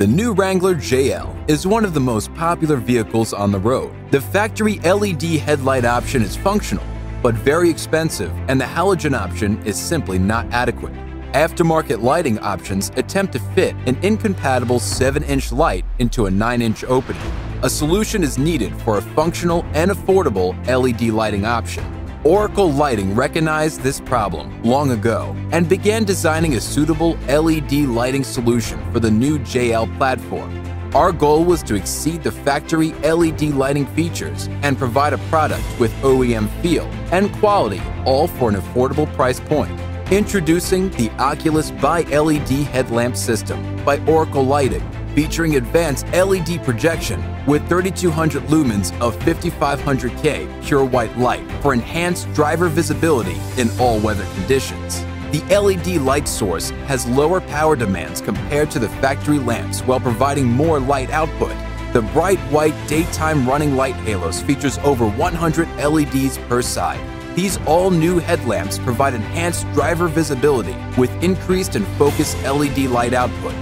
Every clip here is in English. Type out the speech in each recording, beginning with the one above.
The new Wrangler JL is one of the most popular vehicles on the road. The factory LED headlight option is functional, but very expensive, and the halogen option is simply not adequate. Aftermarket lighting options attempt to fit an incompatible 7-inch light into a 9-inch opening. A solution is needed for a functional and affordable LED lighting option. Oracle Lighting recognized this problem long ago and began designing a suitable LED lighting solution for the new JL platform. Our goal was to exceed the factory LED lighting features and provide a product with OEM feel and quality, all for an affordable price point. Introducing the Oculus Bi-LED headlamp system by Oracle Lighting featuring advanced LED projection with 3200 lumens of 5500K pure white light for enhanced driver visibility in all weather conditions. The LED light source has lower power demands compared to the factory lamps while providing more light output. The bright white daytime running light halos features over 100 LEDs per side. These all-new headlamps provide enhanced driver visibility with increased and focused LED light output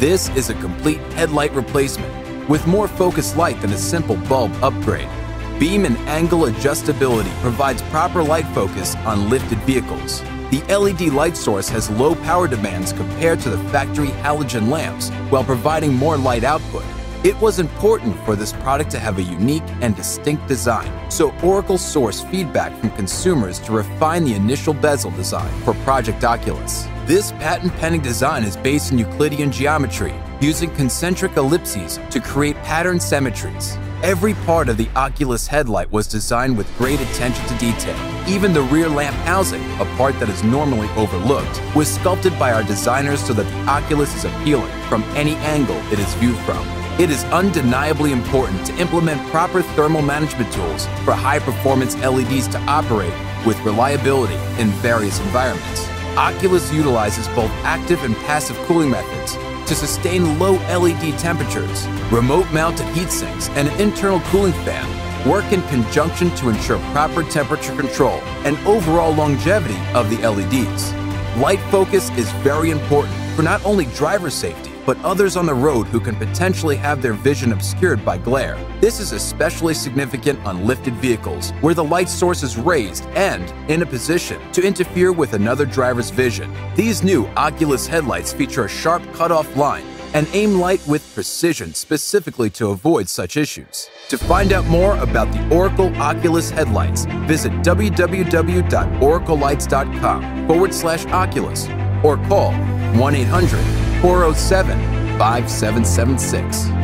this is a complete headlight replacement with more focused light than a simple bulb upgrade. Beam and angle adjustability provides proper light focus on lifted vehicles. The LED light source has low power demands compared to the factory halogen lamps while providing more light output. It was important for this product to have a unique and distinct design, so Oracle sourced feedback from consumers to refine the initial bezel design for Project Oculus. This patent-pending design is based in Euclidean geometry, using concentric ellipses to create pattern symmetries. Every part of the Oculus headlight was designed with great attention to detail. Even the rear lamp housing, a part that is normally overlooked, was sculpted by our designers so that the Oculus is appealing from any angle it is viewed from. It is undeniably important to implement proper thermal management tools for high-performance LEDs to operate with reliability in various environments. Oculus utilizes both active and passive cooling methods to sustain low LED temperatures. Remote-mounted heat sinks and an internal cooling fan work in conjunction to ensure proper temperature control and overall longevity of the LEDs. Light focus is very important for not only driver safety, but others on the road who can potentially have their vision obscured by glare. This is especially significant on lifted vehicles, where the light source is raised and in a position to interfere with another driver's vision. These new Oculus headlights feature a sharp cutoff line and aim light with precision specifically to avoid such issues. To find out more about the Oracle Oculus headlights, visit www.oraclelights.com forward slash Oculus or call 1 800 407 5776.